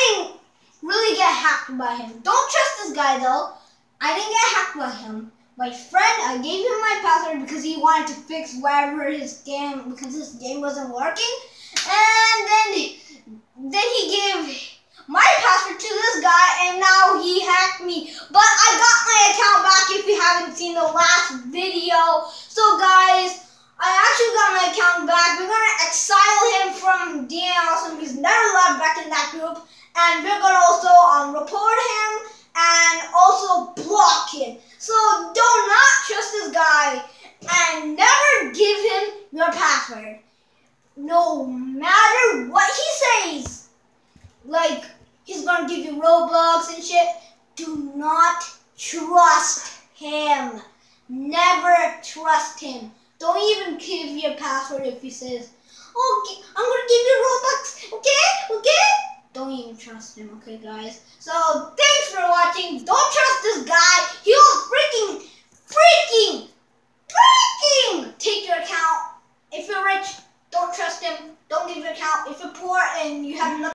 I didn't really get hacked by him. Don't trust this guy though. I didn't get hacked by him. My friend, I gave him my password because he wanted to fix whatever his game, because his game wasn't working. And then, then he gave my password to this guy and now he hacked me. But I got my account back if you haven't seen the last video. So guys, And we're gonna also um, report him and also block him. So do not trust this guy and never give him your password. No matter what he says. Like he's gonna give you Robux and shit. Do not trust him. Never trust him. Don't even give your password if he says, "Okay, I'm gonna give you Robux." Okay, okay. Trust him, okay, guys? So, thanks for watching. Don't trust this guy. He'll freaking, freaking, freaking take your account. If you're rich, don't trust him. Don't give your account. If you're poor and you have nothing,